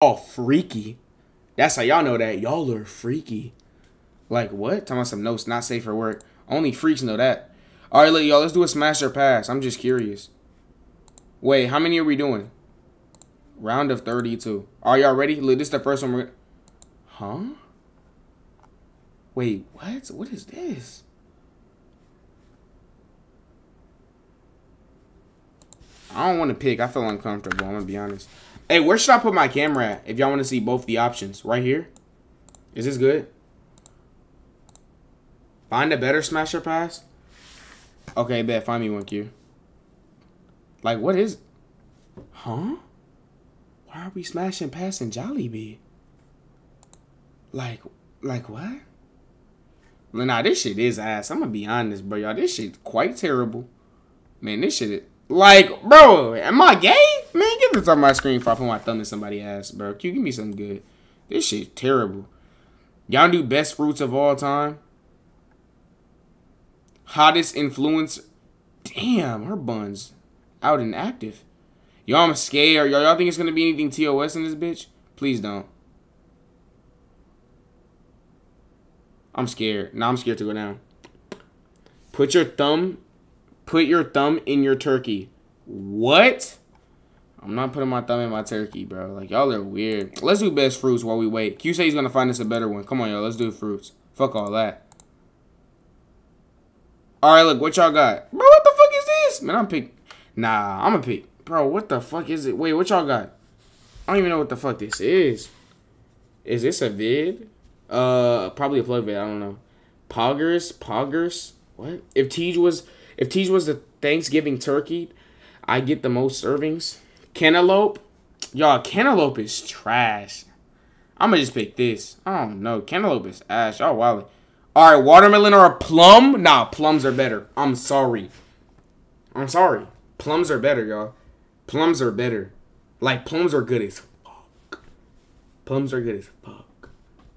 all freaky. That's how y'all know that. Y'all are freaky. Like what? Talking about some notes not safe for work. Only freaks know that. All right, look, y'all. Let's do a smash or pass. I'm just curious. Wait, how many are we doing? Round of 32. Are y'all ready? Look, this is the first one. We're... Huh? Wait, what? What is this? I don't want to pick. I feel uncomfortable. I'm going to be honest. Hey, where should I put my camera at if y'all want to see both the options? Right here? Is this good? Find a better smasher pass? Okay, bet. Find me one, Q. Like, what is... Huh? Why are we smashing passing Jollibee? Like, like what? Nah, this shit is ass. I'm gonna be honest, bro. Y'all, this shit quite terrible. Man, this shit... Like, bro, am I gay? Man, get this off my screen before I put my thumb in somebody's ass, bro. Q, give me something good. This shit terrible. Y'all do best fruits of all time? Hottest influence. Damn, her buns out and active. Y'all, I'm scared. Y'all, y'all think it's gonna be anything TOS in this bitch? Please don't. I'm scared. Now I'm scared to go down. Put your thumb, put your thumb in your turkey. What? I'm not putting my thumb in my turkey, bro. Like, y'all are weird. Let's do best fruits while we wait. Q say he's gonna find us a better one. Come on, y'all. Let's do fruits. Fuck all that. All right, look, what y'all got? Bro, what the fuck is this? Man, I'm pick. Nah, I'm gonna pick. Bro, what the fuck is it? Wait, what y'all got? I don't even know what the fuck this is. Is this a vid? Uh, probably a plug vid. I don't know. Poggers, Poggers. What? If Teige was, if Teige was the Thanksgiving turkey, I get the most servings. Cantaloupe, y'all. Cantaloupe is trash. I'm gonna just pick this. I don't know. Cantaloupe is ash. Y'all. All right, watermelon or a plum? Nah, plums are better. I'm sorry. I'm sorry. Plums are better, y'all. Plums are better. Like, plums are good as fuck. Plums are good as fuck.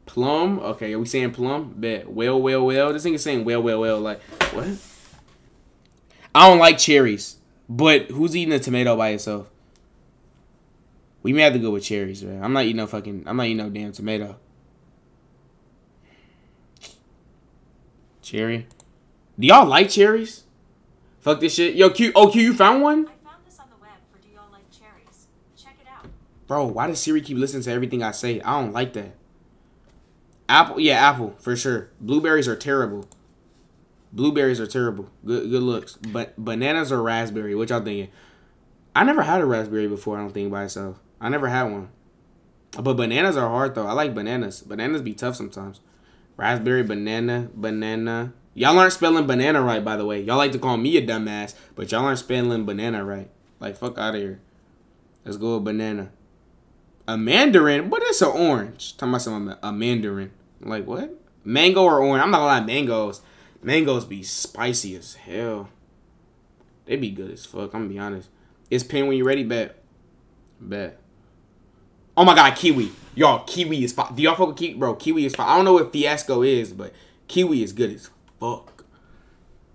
Plum? Okay, are we saying plum? Bet. Well, well, well. This thing is saying well, well, well. Like, what? I don't like cherries. But who's eating a tomato by itself? We may have to go with cherries, man. I'm not eating no fucking... I'm not eating no damn tomato. Cherry. Do y'all like cherries? Fuck this shit. Yo, Q. Oh, Q, you found one? I found this on the web for Do Y'all Like Cherries. Check it out. Bro, why does Siri keep listening to everything I say? I don't like that. Apple, yeah, apple for sure. Blueberries are terrible. Blueberries are terrible. Good, good looks. But bananas or raspberry? What y'all thinking? I never had a raspberry before. I don't think by itself. I never had one. But bananas are hard though. I like bananas. Bananas be tough sometimes. Raspberry, banana, banana. Y'all aren't spelling banana right, by the way. Y'all like to call me a dumbass, but y'all aren't spelling banana right. Like, fuck out of here. Let's go with banana. A mandarin? What is an orange? Talking about some a mandarin. Like, what? Mango or orange? I'm not gonna lie, mangoes. Mangoes be spicy as hell. They be good as fuck, I'm gonna be honest. It's pin when you ready, bet. Bet. Oh my god, kiwi. Y'all, kiwi is fine. Do y'all fuck with kiwi? Bro, kiwi is fine. I don't know what fiasco is, but kiwi is good as fuck.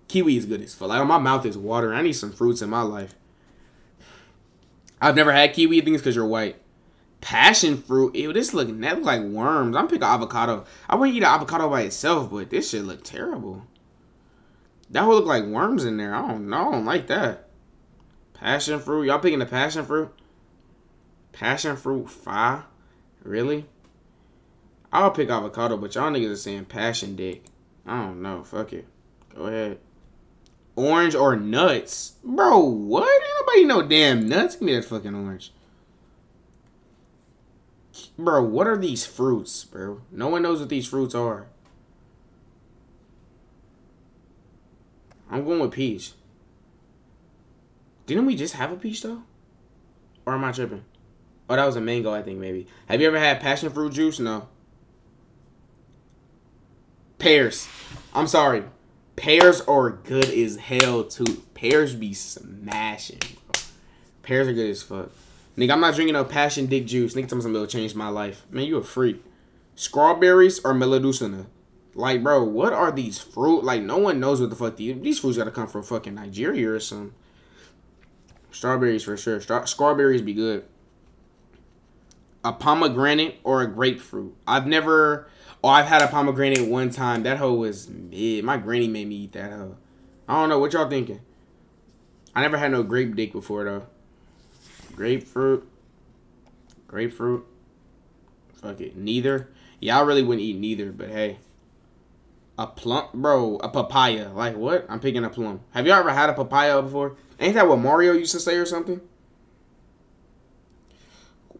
Kiwi is good as fuck. Like, my mouth is watering. I need some fruits in my life. I've never had kiwi. I think it's because you're white. Passion fruit. Ew, this look, that look like worms. I'm picking avocado. I wouldn't eat an avocado by itself, but this shit look terrible. That would look like worms in there. I don't know. I don't like that. Passion fruit. Y'all picking the passion fruit? Passion fruit fire? Really? I'll pick avocado, but y'all niggas are saying passion dick. I don't know. Fuck it. Go ahead. Orange or nuts? Bro, what? Ain't nobody know damn nuts. Give me that fucking orange. Bro, what are these fruits, bro? No one knows what these fruits are. I'm going with peach. Didn't we just have a peach, though? Or am I tripping? Oh, that was a mango, I think, maybe. Have you ever had passion fruit juice? No. Pears. I'm sorry. Pears are good as hell, too. Pears be smashing, bro. Pears are good as fuck. Nigga, I'm not drinking no passion dick juice. Nigga, tell me something that'll change my life. Man, you a freak. Strawberries or melodusina? Like, bro, what are these fruit? Like, no one knows what the fuck these, these fruits gotta come from fucking Nigeria or something. Strawberries for sure. Stra strawberries be good. a pomegranate or a grapefruit. I've never. Oh, I've had a pomegranate one time. That hoe was mid. My granny made me eat that hoe. I don't know what y'all thinking. I never had no grape dick before though. Grapefruit. Grapefruit. Fuck it. Neither. Yeah, I really wouldn't eat neither, but hey. A plum, bro, a papaya. Like what? I'm picking a plum. Have y'all ever had a papaya before? Ain't that what Mario used to say or something?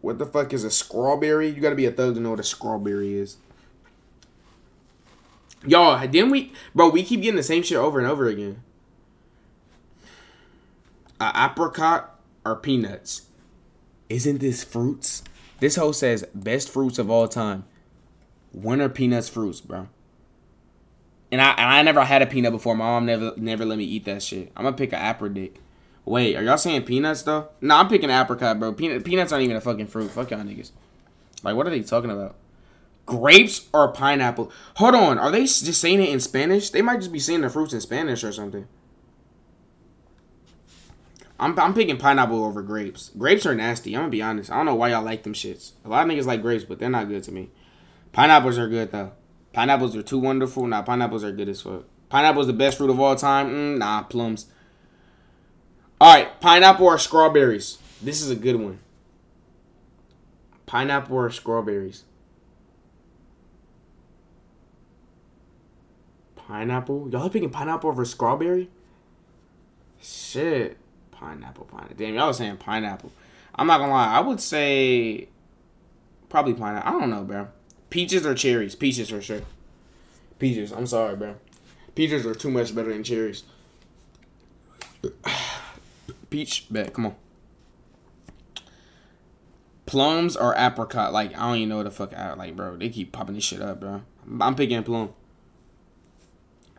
What the fuck is a strawberry? You gotta be a thug to know what a strawberry is. Y'all, didn't we, bro? We keep getting the same shit over and over again. A apricot or peanuts? Isn't this fruits? This hoe says best fruits of all time. When are peanuts fruits, bro? And I and I never had a peanut before. My mom never never let me eat that shit. I'm gonna pick an apricot. Wait, are y'all saying peanuts though? No, I'm picking apricot, bro. Peanut, peanuts aren't even a fucking fruit. Fuck y'all niggas. Like, what are they talking about? Grapes or pineapple? Hold on, are they just saying it in Spanish? They might just be saying the fruits in Spanish or something. I'm, I'm picking pineapple over grapes. Grapes are nasty. I'm gonna be honest. I don't know why y'all like them shits. A lot of niggas like grapes, but they're not good to me. Pineapples are good though. Pineapples are too wonderful. Nah, pineapples are good as fuck. Pineapple's the best fruit of all time. Mm, nah, plums. All right, pineapple or strawberries. This is a good one. Pineapple or strawberries. Pineapple. Y'all picking pineapple over strawberry? Shit. Pineapple, pineapple. Damn, y'all was saying pineapple. I'm not gonna lie. I would say probably pineapple. I don't know, bro. Peaches or cherries? Peaches for sure. Peaches. I'm sorry, bro. Peaches are too much better than cherries. Peach, bet. Come on. Plums or apricot? Like I don't even know what the fuck. I like, bro. They keep popping this shit up, bro. I'm picking plum.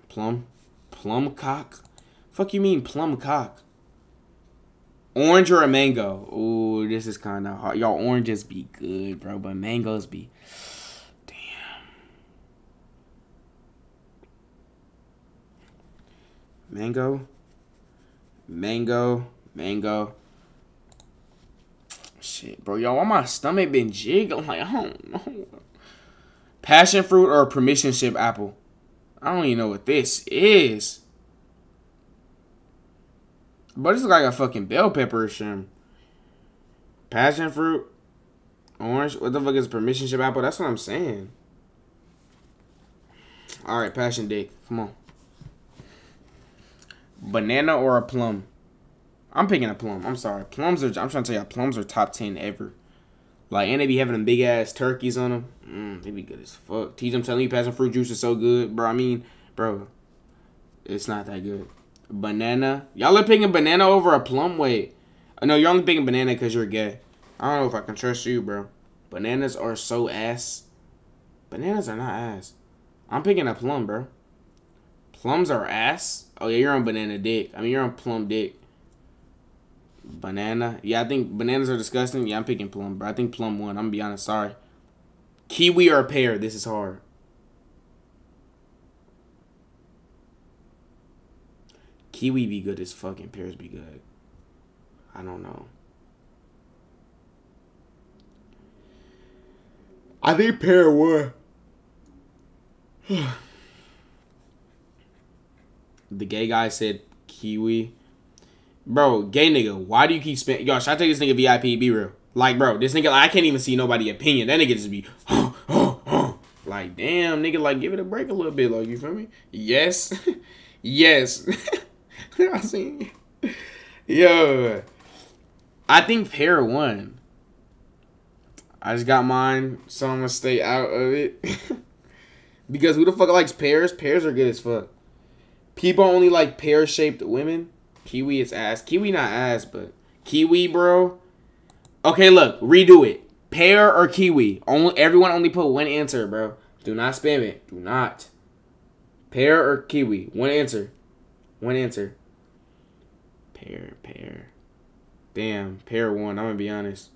Plum, plum cock. Fuck you mean plum cock? Orange or a mango? Ooh, this is kind of hard. Y'all, oranges be good, bro, but mangoes be. Mango. Mango. Mango. Shit, bro. Y'all, why my stomach been jiggling? Like, I don't know. Passion fruit or permission ship apple? I don't even know what this is. But it's like a fucking bell pepper or something. Passion fruit, orange. What the fuck is permission ship apple? That's what I'm saying. All right, passion dick. Come on. Banana or a plum? I'm picking a plum. I'm sorry. Plums are. I'm trying to tell y'all, plums are top ten ever. Like, and they be having them big ass turkeys on them. Mm, they be good as fuck. Teach them telling you passion fruit juice is so good, bro. I mean, bro, it's not that good banana. Y'all are picking banana over a plum. Wait, uh, no, you're only picking banana because you're gay. I don't know if I can trust you, bro. Bananas are so ass. Bananas are not ass. I'm picking a plum, bro. Plums are ass. Oh yeah, you're on banana dick. I mean, you're on plum dick. Banana. Yeah, I think bananas are disgusting. Yeah, I'm picking plum, bro. I think plum won. I'm gonna be honest. Sorry. Kiwi or pear? This is hard. Kiwi be good as fucking pears be good. I don't know. I think pear would. the gay guy said kiwi. Bro, gay nigga, why do you keep spending? Yo, should I take this nigga VIP? Be real. Like, bro, this nigga, I can't even see nobody opinion. That nigga just be, like, damn, nigga, like, give it a break a little bit. Like, you feel me? Yes. yes. I seen. Yo, I think pair won. I just got mine, so I'm gonna stay out of it. because who the fuck likes pears? Pears are good as fuck. People only like pear shaped women. Kiwi is ass. Kiwi not ass, but kiwi, bro. Okay, look, redo it. Pear or kiwi? Only everyone only put one answer, bro. Do not spam it. Do not. Pear or kiwi? One answer. One answer. Pear, pear. Damn, pear one. I'm gonna be honest.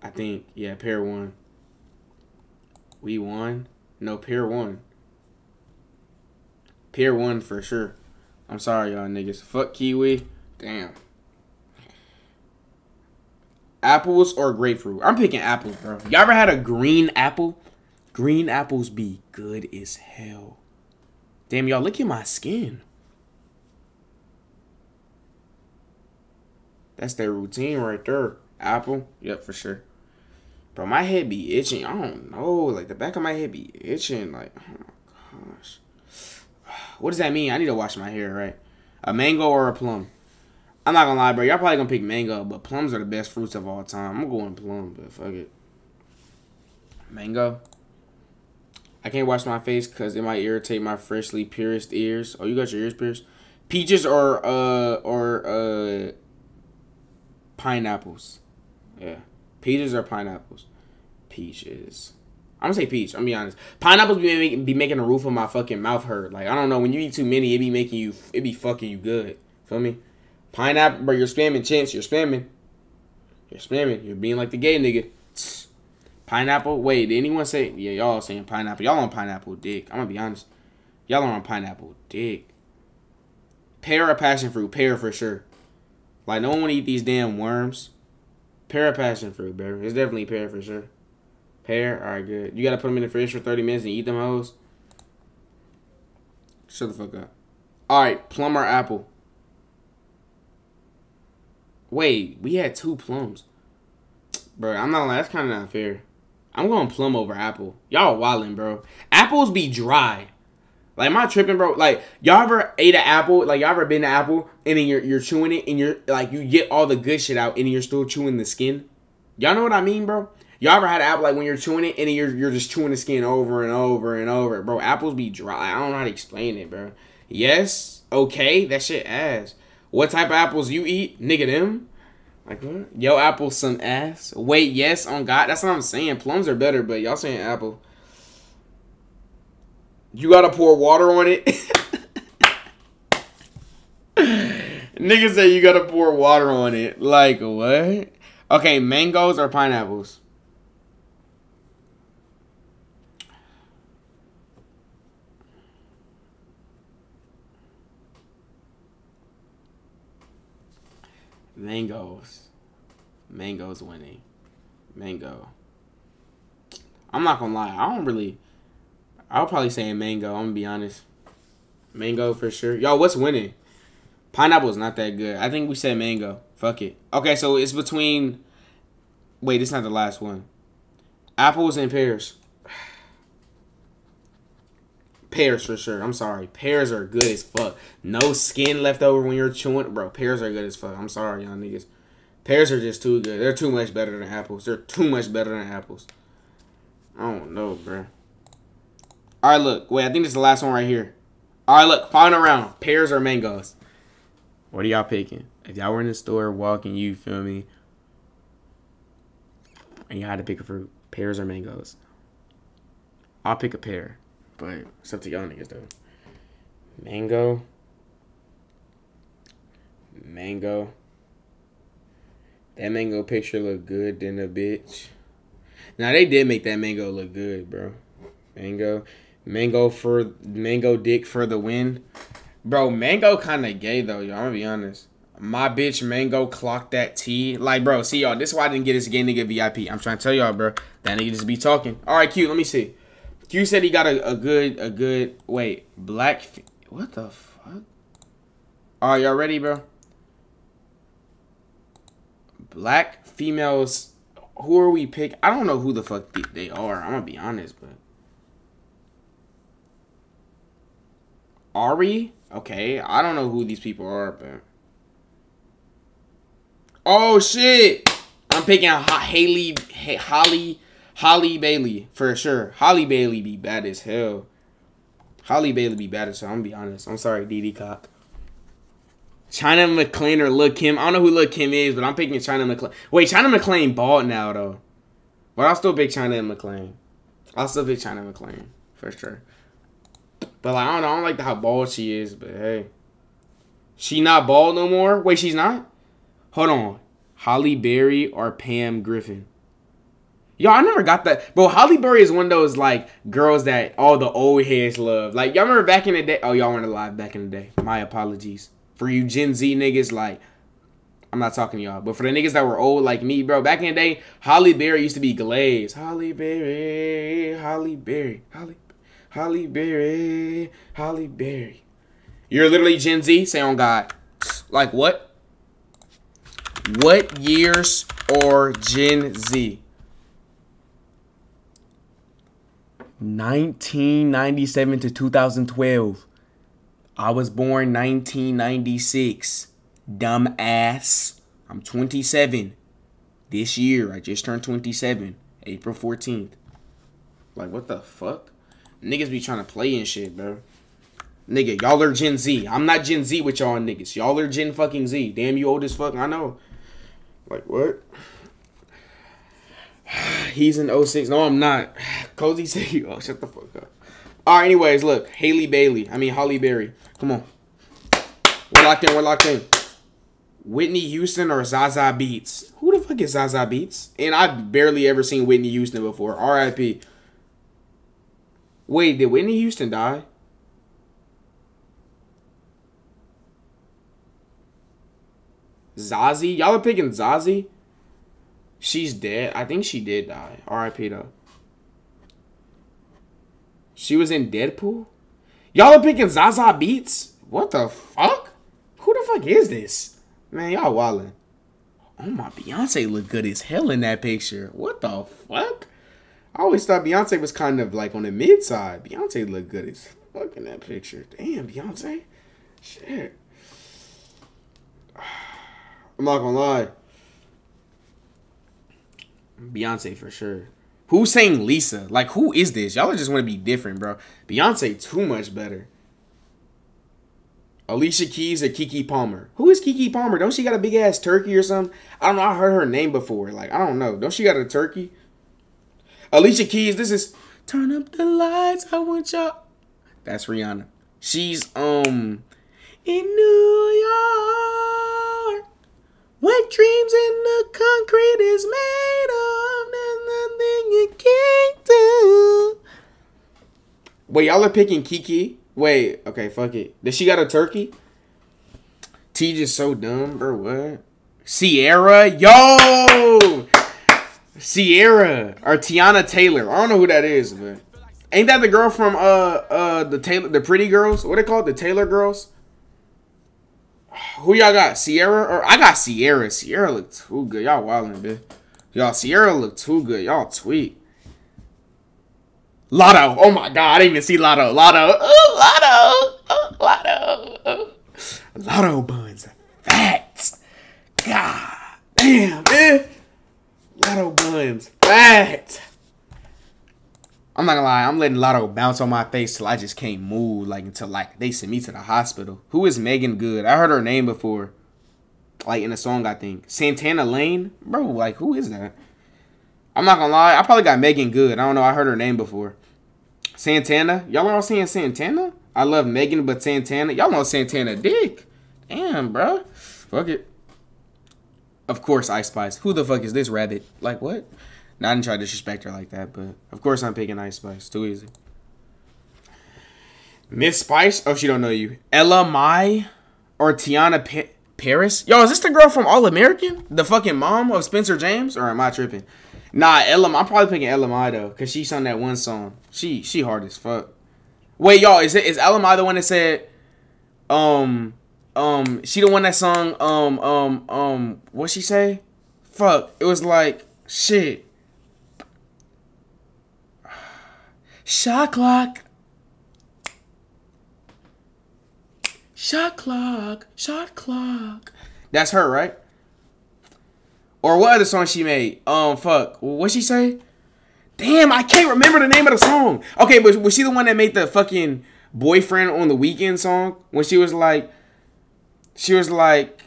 I think, yeah, pear one. We won. No, pear one. Pear one for sure. I'm sorry, y'all niggas. Fuck Kiwi. Damn. Apples or grapefruit? I'm picking apples, bro. Y'all ever had a green apple? Green apples be good as hell. Damn, y'all, look at my skin. That's their routine right there. Apple? Yep, for sure. Bro, my head be itching. I don't know. Like, the back of my head be itching. Like, oh my gosh. What does that mean? I need to wash my hair, right? A mango or a plum? I'm not gonna lie, bro. Y'all probably gonna pick mango, but plums are the best fruits of all time. I'm going plum, but fuck it. Mango. I can't wash my face because it might irritate my freshly pierced ears. Oh, you got your ears pierced? Peaches or uh or uh pineapples. Yeah. Peaches or pineapples? Peaches. I'm gonna say peach. I'm gonna be honest. Pineapples be making, be making the roof of my fucking mouth hurt. Like I don't know. When you eat too many, it be making you. It be fucking you good. Feel me? Pineapple, but you're spamming chance. You're spamming. You're spamming. You're being like the gay nigga. Pineapple. Wait, did anyone say? Yeah, y'all saying pineapple. Y'all on pineapple dick. I'm gonna be honest. Y'all are on pineapple dick. Pear or passion fruit? Pear for sure. Like no one wanna eat these damn worms. Pear or passion fruit, bro. It's definitely pear for sure. Pear, all right, good. You gotta put them in the fridge for 30 minutes and eat them hoes. Shut the fuck up. All right, plum or apple? Wait, we had two plums. Bro, I'm not that's kind of not fair. I'm going plum over apple. Y'all wildin', bro. Apples be dry. Like, am I tripping, bro? Like, y'all ever ate an apple? Like, y'all ever been to apple and then you're you're chewing it and you're like you get all the good shit out and you're still chewing the skin? Y'all know what I mean, bro? Y'all ever had an apple like when you're chewing it and you're you're just chewing the skin over and over and over, bro? Apples be dry. I don't know how to explain it, bro. Yes, okay, that shit ass. What type of apples you eat, nigga? Them. Like what? Yo, apple some ass. Wait, yes, on God. That's what I'm saying. Plums are better, but y'all saying apple. You gotta pour water on it. Niggas say you gotta pour water on it. Like what? Okay, mangoes or pineapples? Mangoes. Mangoes winning. Mango. I'm not gonna lie. I don't really. I'll probably say mango. I'm gonna be honest. Mango for sure. Yo, what's winning? Pineapple is not that good. I think we said mango. Fuck it. Okay, so it's between. Wait, it's not the last one. Apples and pears. Pears for sure. I'm sorry. Pears are good as fuck. No skin left over when you're chewing. Bro, pears are good as fuck. I'm sorry, y'all niggas. Pears are just too good. They're too much better than apples. They're too much better than apples. I don't know, bro. All right, look. Wait, I think this is the last one right here. All right, look. Final round. Pears or mangoes? What are y'all picking? If y'all were in the store walking, you feel me? And y'all had to pick a fruit. Pears or mangoes? I'll pick a pear. But it's up to y'all niggas though. Mango. Mango. That mango picture look good than a bitch. Now they did make that mango look good, bro. Mango. Mango for mango dick for the win. Bro, mango kinda gay though, y'all. I'm gonna be honest. My bitch mango clocked that T. Like, bro, see y'all. This is why I didn't get this gay nigga VIP. I'm trying to tell y'all, bro. That nigga just be talking. Alright, cute, let me see. Q said he got a, a good a good wait black. What the fuck? Are y'all ready, bro? Black females. Who are we pick? I don't know who the fuck they are. I'm gonna be honest, but Ari. Okay, I don't know who these people are, but oh shit, I'm picking Haley, Holly. Halle Bailey for sure. Halle Bailey be bad as hell. Halle Bailey be bad as hell. I'm gonna be honest. I'm sorry, DD Cock. China McClain or Lil Kim. I don't know who Lil Kim is, but I'm picking China McClain. Wait, China McClain bald now though. But I'll still pick China Anne McClain. I'll still pick China McClain for sure. But like I don't know, I don't like how bald she is, but hey. She not bald no more? Wait, she's not? Hold on. Halle Berry or Pam Griffin? Yo, I never got that. Bro, Halle Berry is one of those like girls that all the old heads love. Like y'all remember back in the day? Oh, y'all weren't alive back in the day. My apologies for you Gen Z niggas. Like I'm not talking to y'all. But for the niggas that were old like me, bro, back in the day, Halle Berry used to be glazed. Halle Berry, Halle Berry, Holly, Halle Berry, Halle Berry. You're literally Gen Z. Say on God. Like what? What years or Gen Z? 1997 to 2012. I was born 1996. Dumb ass. I'm 27. This year, I just turned 27. April 14th. Like, what the fuck? Niggas be trying to play and shit, bro. Nigga, y'all are Gen Z. I'm not Gen Z with y'all niggas. Y'all are Gen fucking Z. Damn, you old as fuck. I know. Like, what? He's in 06. No, I'm not. Cozy said, oh, shut the fuck up. All right, anyways, look. Halle Bailey. I mean, Halle Berry. Come on. We're locked in. We're locked in. Whitney Houston or Zazie Beetz? Who the fuck is Zazie Beetz? And I've barely ever seen Whitney Houston before. R.I.P. Wait, did Whitney Houston die? Zazie? Y'all are picking Zazie? She's dead. I think she did die. R.I.P. though. She was in Deadpool? Y'all are picking Zazie Beetz? What the fuck? Who the fuck is this? Man, y'all wildin'. Oh my, Beyonce looked good as hell in that picture. What the fuck? I always thought Beyonce was kind of like on the mid side. Beyonce looked good as fuck in that picture. Damn, Beyonce. Shit. I'm not gonna lie. Beyonce for sure. Who's saying Lisa? Like, who is this? Y'all just want to be different, bro. Beyonce too much better. Alicia Keys or Keke Palmer? Who is Keke Palmer? Don't she got a big ass turkey or something? I don't know. I heard her name before. Like, I don't know. Don't she got a turkey? Alicia Keys, this is Turn Up the Lights. I want y'all. That's Rihanna. She's, um, in New York. What dreams in the concrete is made of, nothing you can't do. Wait, y'all are picking Keke? Wait, okay, fuck it. Does she got a turkey? T just so dumb, bro. What? Ciara, yo, Ciara or Teyana Taylor. I don't know who that is, but ain't that the girl from uh uh the Taylor the Pretty Girls? What they called the Taylor Girls? Who y'all got? Ciara or I got Ciara. Ciara look too good. Y'all wildin', bitch. Y'all Ciara look too good. Y'all tweet. Latto. Oh my god, I didn't even see Latto. Latto. Ooh, Latto. Oh, Latto. Latto buns. Fat. God damn, man. Latto buns. Fat. I'm not gonna lie, I'm letting Latto bounce on my face till I just can't move, like until like they send me to the hospital. Who is Meagan Good? I heard her name before. Like in a song, I think. Santana Lane? Bro, like who is that? I'm not gonna lie, I probably got Meagan Good. I don't know, I heard her name before. Santana? Y'all are all saying Santana? I love Megan, but Santana. Y'all know Santana dick. Damn, bro. Fuck it. Of course, Ice Spice. Who the fuck is this rabbit? Like what? Not to try to disrespect her like that, but of course I'm picking Ice Spice. Too easy. Miss Spice? Oh, she don't know you. Ella Mai or Tiana pa- Paris? Yo, is this the girl from All American? The fucking mom of Spencer James? Or am I tripping? Nah, Ella. I'm probably picking Ella Mai though, cause she sung that one song. She she hard as fuck. Wait, y'all, is it is Ella Mai the one that said, um, um, she the one that sung, um, um, um, what she say? Fuck, it was like shit. Shot clock. Shot clock. Shot clock. That's her, right? Or what other song she made? Um, fuck. What she say? Damn, I can't remember the name of the song. Okay, but was she the one that made the fucking boyfriend on the weekend song? When she was like, she was like,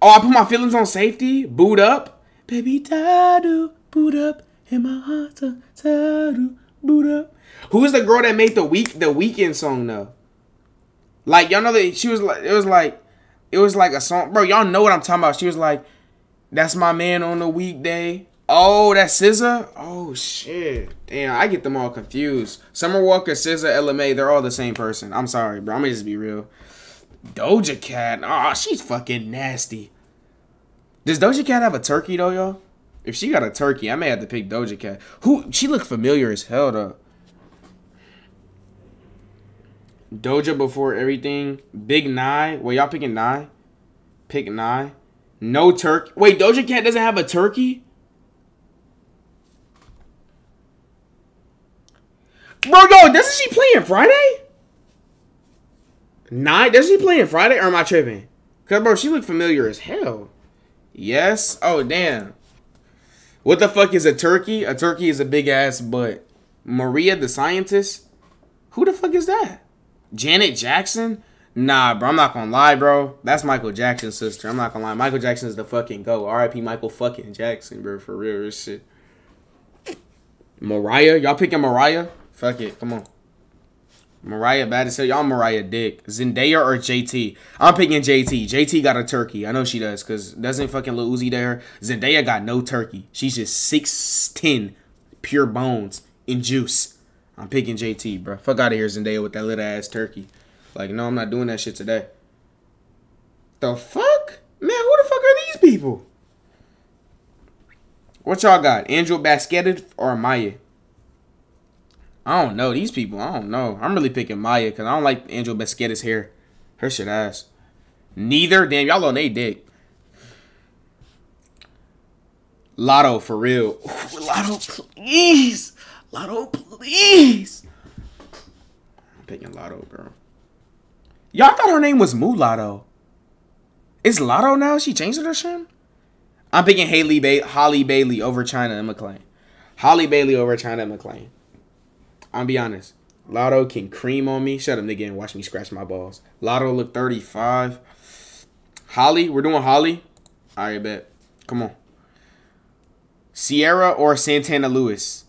oh, I put my feelings on safety. Boot up, baby, do boot up in my heart's heart, do boot up. Who is the girl that made the week the weekend song though? Like y'all know that she was like it was like it was like a song, bro. Y'all know what I'm talking about. She was like, "That's my man on the weekday." Oh, that's SZA. Oh shit, damn, I get them all confused. Summer Walker, SZA, Ella Mai, they're all the same person. I'm sorry, bro. I'm gonna just be real. Doja Cat, oh, she's fucking nasty. Does Doja Cat have a turkey though, y'all? If she got a turkey, I may have to pick Doja Cat. Who she looked familiar as hell though. Doja before everything. Big Nye. Wait, y'all picking Nye? Pick Nye. No turkey. Wait, Doja Cat doesn't have a turkey? Bro, yo, doesn't she play on Friday? Night? Doesn't she play on Friday? Or am I tripping? Cause bro, she looked familiar as hell. Yes. Oh damn. What the fuck is a turkey? A turkey is a big ass butt. Mariah the scientist? Who the fuck is that? Janet Jackson? Nah, bro, I'm not gonna lie, bro. That's Michael Jackson's sister. I'm not gonna lie. Michael Jackson is the fucking go. R.I.P. Michael fucking Jackson, bro. For real, shit. Mariah, y'all picking Mariah? Fuck it, come on. Mariah hell. Y'all Mariah dick. Zendaya or JT? I'm picking JT. JT got a turkey. I know she does, cause doesn't fucking Lil Uzi there. Zendaya got no turkey. She's just six ten, pure bones and juice. I'm picking JT, bro. Fuck out of here, Zendaya, with that little ass turkey. Like, no, I'm not doing that shit today. The fuck? Man, who the fuck are these people? What y'all got? Angela Bassett or Maya? I don't know. These people, I don't know. I'm really picking Maya because I don't like Angela Bassett's hair. Her shit ass. Neither. Damn, y'all on they dick. Latto, for real. Latto, please. Latto, please. I'm picking Latto, bro. Y'all thought her name was Mulatto. It's Latto now? She changed it or something? I'm picking Haley ba- Halle Bailey over China Anne McClain. Halle Bailey over China Anne McClain. I'm be honest. Latto can cream on me. Shut up, nigga, and watch me scratch my balls. Latto look 35. Holly, we're doing Holly. All right, bet. Come on. Ciara or Santana Lewis?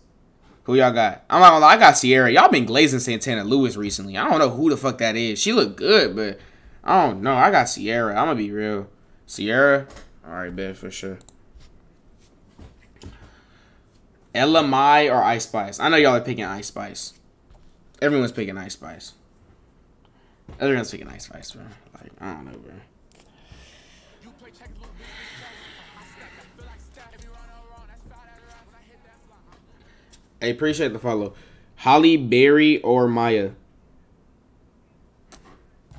Who y'all got? I'm not gonna lie, I got Ciara. Y'all been glazing Santana Lewis recently. I don't know who the fuck that is. She look good, but I don't know. I got Ciara. I'm gonna be real. Ciara. All right, bet for sure. Mai or Ice Spice? I know y'all are picking Ice Spice. Everyone's picking Ice Spice. Everyone's picking Ice Spice, bro. Like, I don't know, bro. Hey, appreciate the follow. Halle Berry or Maya?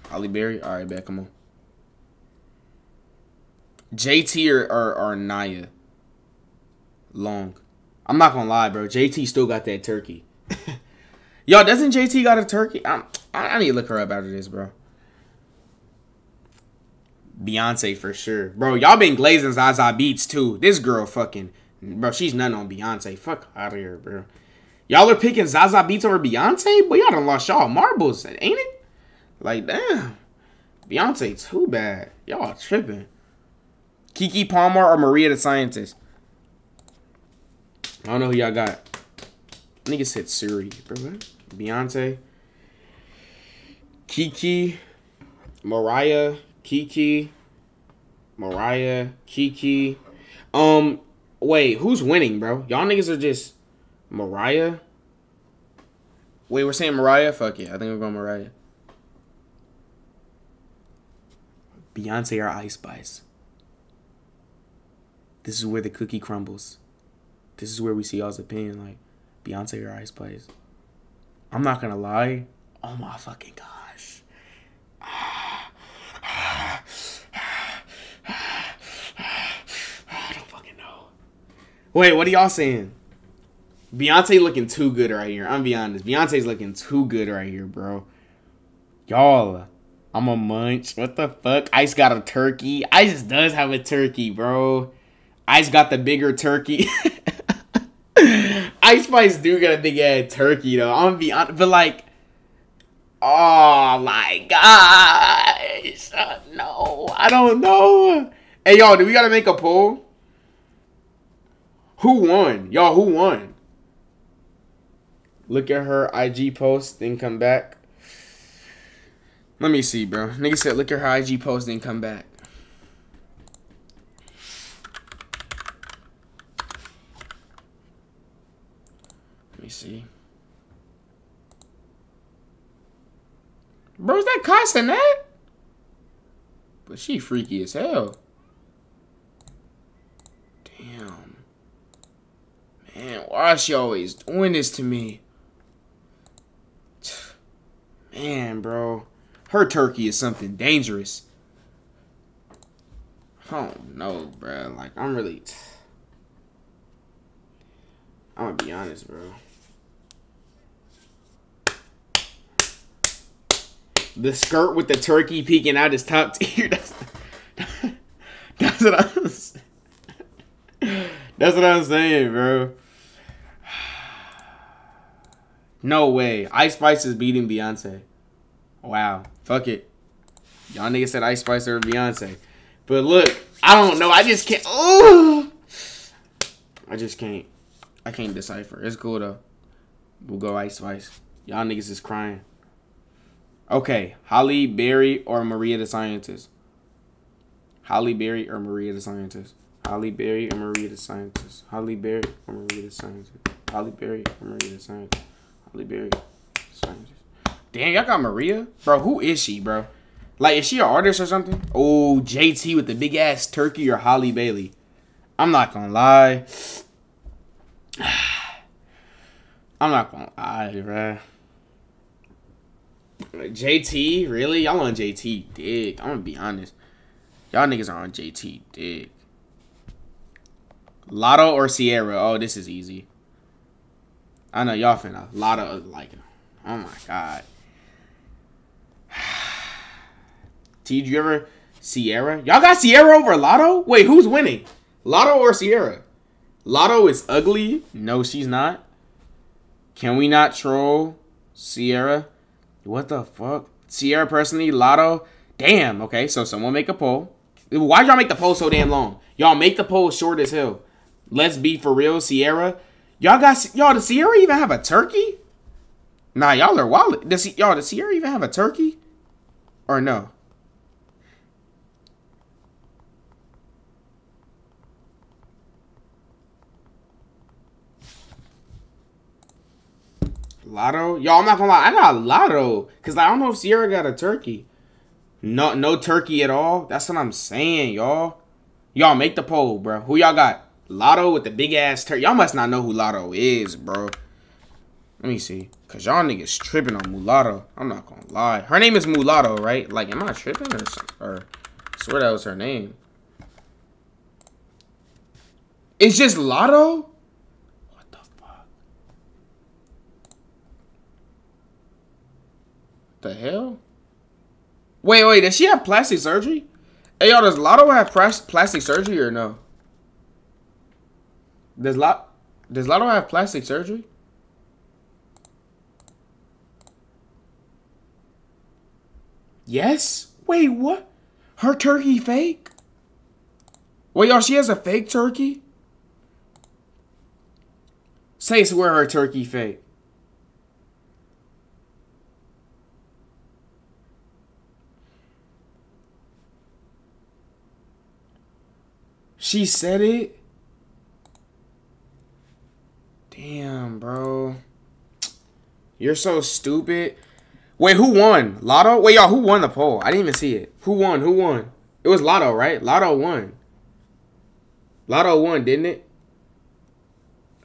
Halle Berry? Alright, back. come on. JT or, or, or Naya? Long. I'm not gonna lie, bro. JT still got that turkey. Y'all, doesn't JT got a turkey? I'm, I, need to look her up after this, bro. Beyonce for sure, bro. Y'all been glazing Zazie Beetz too. This girl fucking, bro. She's none on Beyonce. Fuck out of here, bro. Y'all are picking Zazie Beetz over Beyonce, but y'all done lost y'all marbles, ain't it? Like damn, Beyonce too bad. Y'all tripping. Keke Palmer or Mariah the Scientist? I don't know who y'all got. Nigga said Siri, bro. Beyonce, Keke, Mariah, Keke, Mariah, Keke. Um, wait, who's winning, bro? Y'all niggas are just Mariah. Wait, we're saying Mariah. Fuck it, I think we're going Mariah. Beyonce or Ice Spice. This is where the cookie crumbles. This is where we see y'all's opinion, like Beyonce or Ice Spice. I'm not gonna lie. Oh my fucking gosh. I don't fucking know. Wait, what are y'all saying? Beyonce looking too good right here. I'm be honest. Beyonce's looking too good right here, bro. Y'all, I'm a munch. What the fuck? Ice got a turkey. Ice does have a turkey, bro. Ice got the bigger turkey. Ice Spice do got a big ass turkey though. I'm gonna be honest, but like, oh my gosh, uh, no, I don't know. Hey y'all, do we gotta make a poll? Who won? Y'all, who won? Look at her IG post, then come back. Let me see, bro. Nigga said, look at her IG post, then come back. me see. Bro, is that Castanet? Eh? But she freaky as hell. Damn. Man, why is she always doing this to me? Man, bro. Her turkey is something dangerous. I don't know, bro. Like, I'm really... I'm gonna be honest, bro. The skirt with the turkey peeking out his top tier. That's, that's what I'm. That's what I'm saying, bro. No way. Ice Spice is beating Beyonce. Wow. Fuck it. Y'all niggas said Ice Spice or Beyonce. But look, I don't know. I just can't. Oh, I just can't. I can't decipher. It's cool though. We'll go Ice Spice. Y'all niggas is crying. Okay, Halle Berry or Mariah the Scientist? Halle Berry or Mariah the Scientist? Halle Berry or Mariah the Scientist? Halle Berry or Mariah the Scientist? Halle Berry or Mariah the Scientist? Halle Berry, Scientist. Damn, y'all got Mariah? Bro, who is she, bro? Like, is she an artist or something? Oh, JT with the big ass turkey or Halle Bailey? I'm not gonna lie. I'm not gonna lie, bro. JT, really? Y'all on JT dick. I'm gonna be honest. Y'all niggas are on JT dick. Latto or Ciara? Oh, this is easy. I know y'all finna. Latto, like, oh my god. T, did you ever Ciara? Y'all got Ciara over Latto? Wait, who's winning? Latto or Ciara? Latto is ugly. No, she's not. Can we not troll Ciara? What the fuck? Ciara personally, Latto. Damn. Okay, so someone make a poll. Why y'all make the poll so damn long? Y'all make the poll short as hell. Let's be for real, Ciara. Y'all got y'all. Does Ciara even have a turkey? Nah, y'all are wild. Does y'all? Does Ciara even have a turkey? Or no? Latto? Y'all, I'm not gonna lie. I got Latto. Because I don't know if Ciara got a turkey. No, no turkey at all. That's what I'm saying, y'all. Y'all make the poll, bro. Who y'all got? Latto with the big ass turkey. Y'all must not know who Latto is, bro. Let me see. Cause y'all niggas tripping on Mulatto. I'm not gonna lie. Her name is Mulatto, right? Like, am I tripping or? Or I swear that was her name. It's just Latto? What the fuck? The hell? Wait, wait, does she have plastic surgery? Hey, y'all, does Latto have plastic surgery or no? Does Lot does Latto have plastic surgery? Yes. Wait, what? Her turkey fake? Wait, y'all, she has a fake turkey? Say swear her turkey fake. She said it? Damn, bro. You're so stupid. Wait, who won? Latto? Wait, y'all, who won the poll? I didn't even see it. Who won? Who won? It was Latto, right? Latto won. Latto won, didn't it?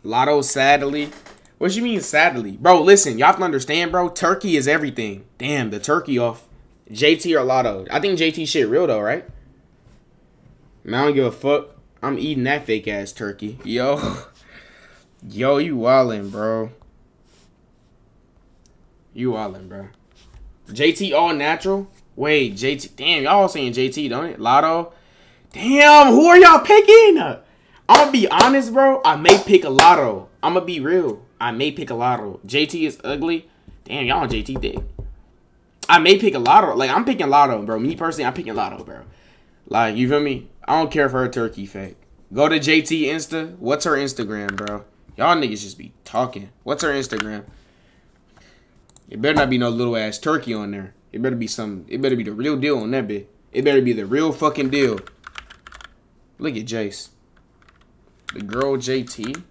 Latto sadly. What you mean sadly? Bro, listen, y'all have to understand, bro. Turkey is everything. Damn, the turkey off. JT or Latto? I think JT shit real though, right? Man, I don't give a fuck. I'm eating that fake ass turkey. Yo. Yo, you wildin', bro. You wildin', bro. JT all natural? Wait, JT. Damn, y'all saying JT, don't it? Latto? Damn, who are y'all picking? I'm gonna be honest, bro. I may pick a Latto. I'm gonna be real. I may pick a Latto. JT is ugly. Damn, y'all on JT dick. I may pick a Latto. Like, I'm picking Latto, bro. Me personally, I'm picking Latto, bro. Like, you feel me? I don't care for her turkey fake. Go to JT Insta. What's her Instagram, bro? Y'all niggas just be talking. What's her Instagram? It better not be no little ass turkey on there. It better be some. It better be the real deal on that bit. It better be the real fucking deal. Look at Jace. The girl JT.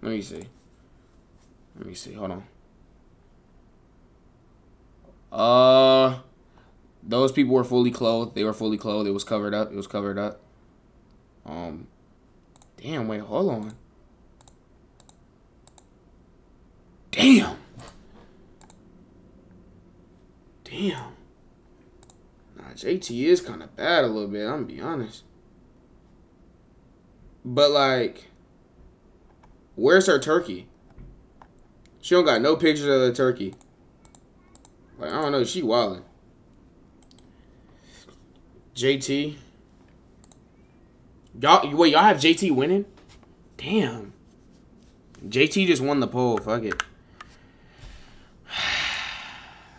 Let me see. Let me see. Hold on. Uh, those people were fully clothed. They were fully clothed. It was covered up. It was covered up. Um, damn. Wait, hold on. Damn. Damn. Nah, JT is kind of bad a little bit. I'm gonna be honest. But like, where's her turkey? She don't got no pictures of the turkey. Like I don't know. She wildin'. JT. Y'all wait, y'all have JT winning? Damn. JT just won the poll. Fuck it.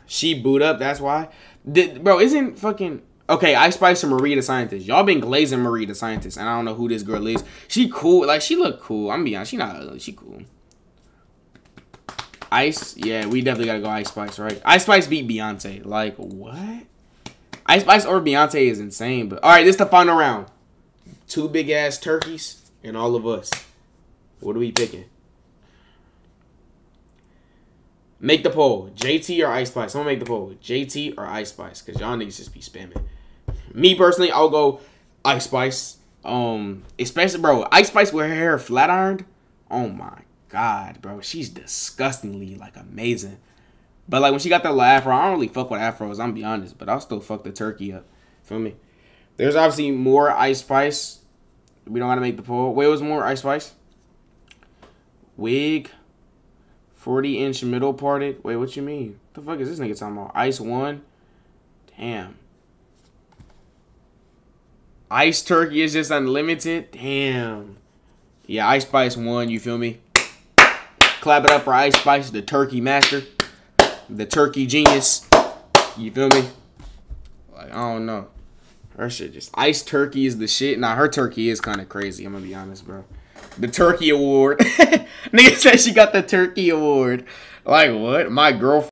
she boot up. That's why. Did, bro, isn't fucking okay? Ice Spice or Mariah the Scientist. Y'all been glazing Mariah the Scientist, and I don't know who this girl is. She cool. Like she look cool. I'm be honest. She not ugly. She cool. Ice, yeah, we definitely gotta go Ice Spice, right? Ice Spice beat Beyonce. Like what? Ice Spice or Beyonce is insane. But all right, this is the final round. Two big ass turkeys and all of us. What are we picking? Make the poll. JT or Ice Spice? Someone make the poll. JT or Ice Spice? Because y'all niggas just be spamming. Me personally, I'll go Ice Spice. Um, especially bro, Ice Spice with her hair flat ironed. Oh my god, bro. She's disgustingly like amazing. But like when she got that little afro, I don't really fuck with afros, I'm be honest, but I'll still fuck the turkey up. Feel me? There's obviously more Ice Spice. We don't gotta make the poll. Wait, was more Ice Spice? Wig. 40 inch middle parted. Wait, what you mean? What the fuck is this nigga talking about? Ice one? Damn. Ice turkey is just unlimited? Damn. Yeah, Ice Spice one, you feel me? Clap it up for Ice Spice, the turkey master. The turkey genius. You feel me? Like, I don't know. Her shit just ice turkey is the shit. Nah, her turkey is kind of crazy. I'm gonna be honest, bro. The turkey award. Nigga said she got the turkey award. Like what? My girlfriend.